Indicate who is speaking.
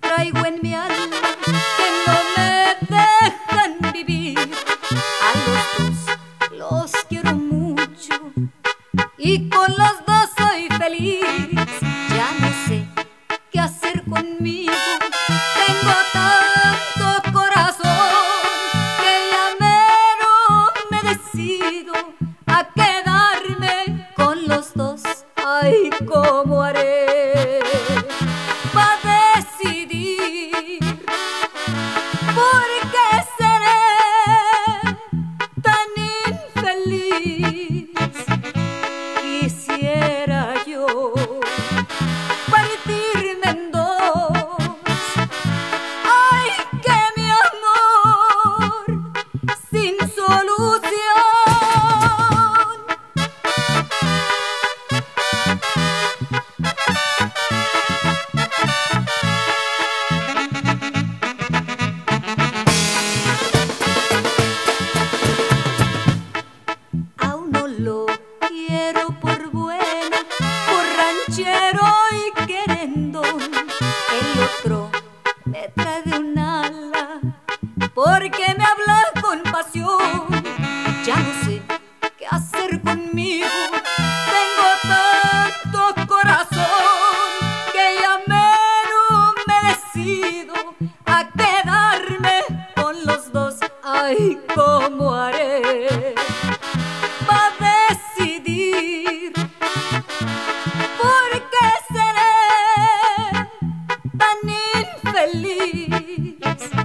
Speaker 1: traigo en mi alma que no me dejan vivir. A los dos los quiero mucho y con los dos soy feliz. Ya no sé qué hacer conmigo, tengo tanto corazón que ya mero me decido a quedarme con los dos. Ay, cómo otro detrás de un ala, porque me hablas con pasión, ya no sé qué hacer conmigo, tengo tanto corazón que ya menos me decido a quedarme con los dos, ay, con Yes.